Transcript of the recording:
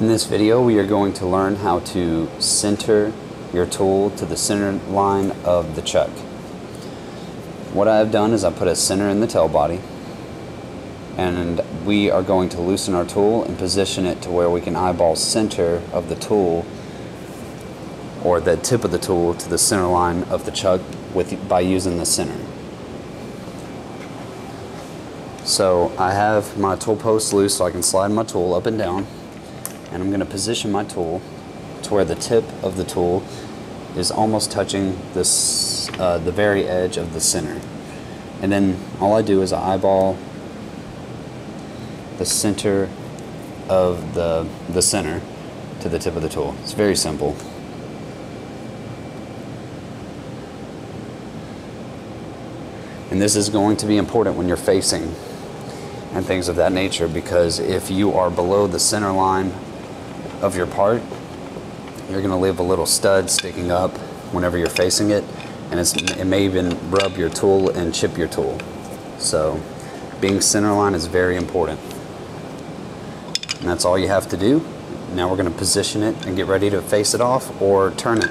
In this video, we are going to learn how to center your tool to the center line of the chuck. What I have done is I put a center in the tail body and we are going to loosen our tool and position it to where we can eyeball center of the tool or the tip of the tool to the center line of the chuck with by using the center. So I have my tool post loose so I can slide my tool up and down and I'm going to position my tool to where the tip of the tool is almost touching this uh, the very edge of the center. And then all I do is I eyeball the center of the the center to the tip of the tool. It's very simple. And this is going to be important when you're facing and things of that nature because if you are below the center line of your part, you're going to leave a little stud sticking up whenever you're facing it, and it may even rub your tool and chip your tool. So, being centerline is very important. And that's all you have to do. Now we're going to position it and get ready to face it off or turn it